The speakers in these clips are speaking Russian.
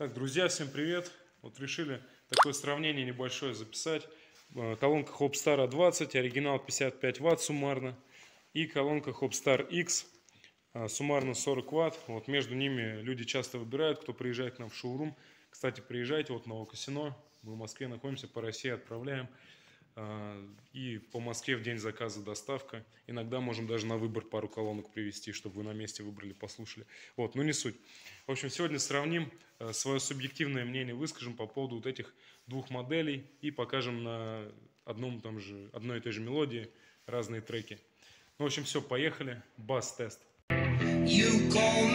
Так, друзья, всем привет. Вот решили такое сравнение небольшое записать. Э, колонка Hopstar A20, оригинал 55 Вт суммарно. И колонка Hopstar X, э, суммарно 40 Вт. Вот между ними люди часто выбирают, кто приезжает к нам в шоурум. Кстати, приезжайте, вот Новокосино. Мы в Москве находимся, по России отправляем. А, и по Москве в день заказа доставка. Иногда можем даже на выбор пару колонок привезти, чтобы вы на месте выбрали, послушали. Вот, ну не суть. В общем, сегодня сравним э, свое субъективное мнение, выскажем по поводу вот этих двух моделей и покажем на одном там же, одной и той же мелодии разные треки. Ну, в общем, все, поехали. Бас-тест. You call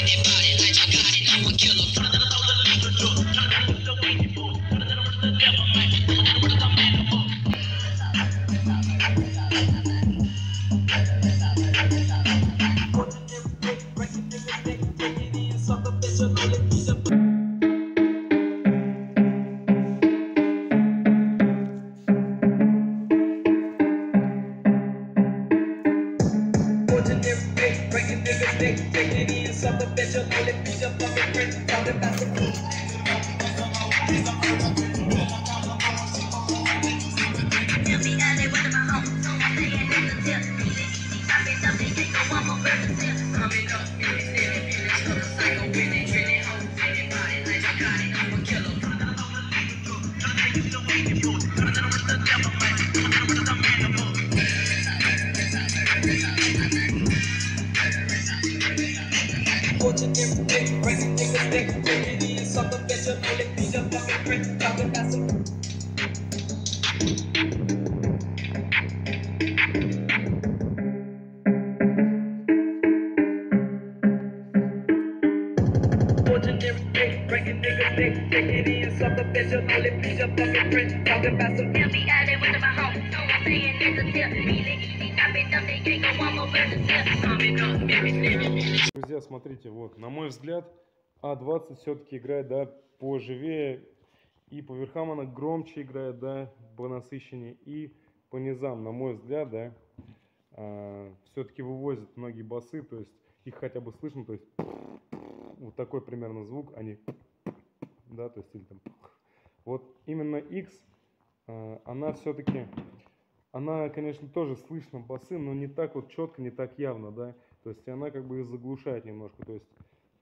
anybody like I got it. I'ma kill. important information. Present niggas' day. next. Dignity something that you're. Be the fucking prince. Talking about some. Breaking niggas' neck, dignity is a that you're only be fucking prince. Talking about some. He'll be out with my home. Друзья, смотрите, вот, на мой взгляд, А20 все-таки играет, да, поживее, и по верхам она громче играет, да, по насыщеннее, и по низам, на мой взгляд, да, все-таки вывозят многие басы, то есть их хотя бы слышно, то есть вот такой примерно звук, они, да, то есть или там, вот именно X, а, она все-таки, она, конечно, тоже слышно басы, но не так вот четко, не так явно, да, то есть она как бы заглушает немножко, то есть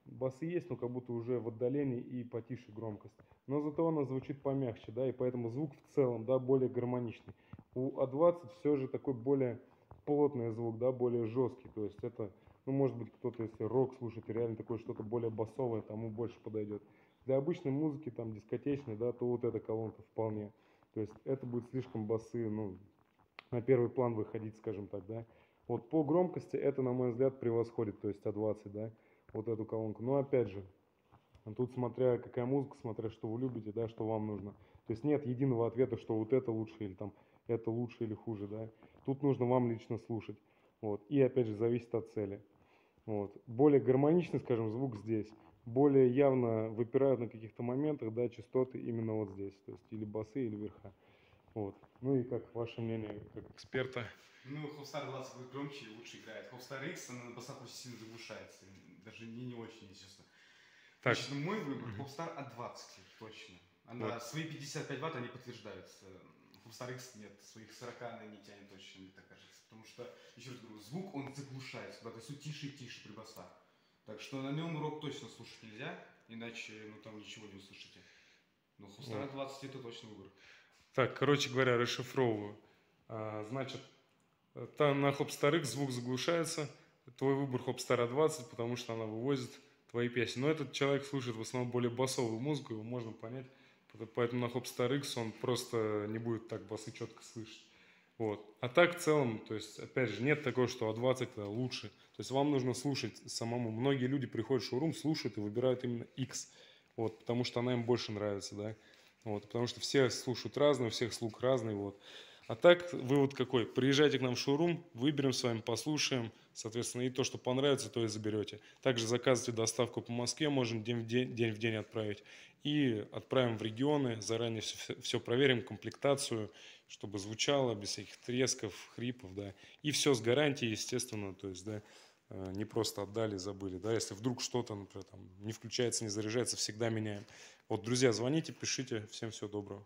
басы есть, но как будто уже в отдалении и потише громкость. Но зато она звучит помягче, да, и поэтому звук в целом, да, более гармоничный. У А20 все же такой более плотный звук, да, более жесткий, то есть это, ну, может быть, кто-то, если рок слушает, реально такое что-то более басовое, тому больше подойдет. Для обычной музыки, там, дискотечной, да, то вот эта колонка вполне. То есть это будет слишком басы, ну, на первый план выходить, скажем так, да. Вот по громкости это, на мой взгляд, превосходит, то есть А20, да, вот эту колонку. Но опять же, тут смотря какая музыка, смотря что вы любите, да, что вам нужно. То есть нет единого ответа, что вот это лучше или там это лучше или хуже, да. Тут нужно вам лично слушать. Вот. И опять же зависит от цели. Вот. Более гармоничный, скажем, звук здесь. Более явно выпирают на каких-то моментах, да, частоты именно вот здесь. То есть или басы, или верха. Вот. Ну и как ваше мнение, как эксперта? Ну, Холстар 20 будет громче и лучше играет. Холстар X, она на басах очень сильно заглушается. Даже не, не очень, если честно. Так. Значит, ну, мой выбор. Холстар А20, точно. Она, Вот. Свои 55 ватт, они подтверждаются. Холстар X нет, своих 40 она не тянет точно, мне так кажется. Потому что, еще раз говорю, звук он заглушается, куда-то все тише и тише при басах. Так что на нем рок точно слушать нельзя, иначе ну там ничего не услышите. Но Холстар Вот. А20 это точно выбор. Так, короче говоря, расшифровываю. А, значит, там на Hopstar X звук заглушается. Твой выбор Hopstar A20, потому что она вывозит твои песни. Но этот человек слушает в основном более басовую музыку, его можно понять. Поэтому на Hopstar X он просто не будет так басы четко слышать. Вот. А так в целом, то есть, опять же, нет такого, что А20 это лучше. То есть вам нужно слушать самому. Многие люди приходят в шоурум, слушают и выбирают именно X. Вот, потому что она им больше нравится, да. Вот, потому что все слушают разное, у всех слух разный. Вот. А так, вывод какой? Приезжайте к нам в шоурум, выберем с вами, послушаем. Соответственно, и то, что понравится, то и заберете. Также заказывайте доставку по Москве, можем день в день, день, в день отправить. И отправим в регионы, заранее все, все проверим, комплектацию, чтобы звучало без всяких тресков, хрипов, да. И все с гарантией, естественно, то есть, да, э, не просто отдали, забыли, да. Если вдруг что-то, например, там, не включается, не заряжается, всегда меняем. Вот, друзья, звоните, пишите. Всем всего доброго.